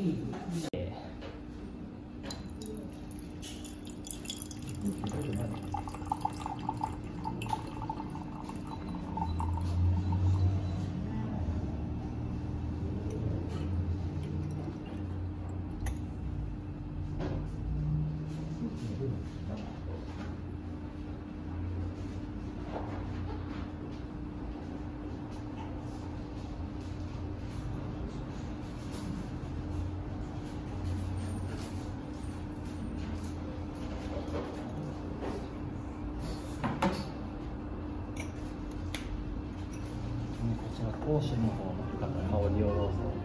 Mm-hmm. 少しもう香りをどうぞ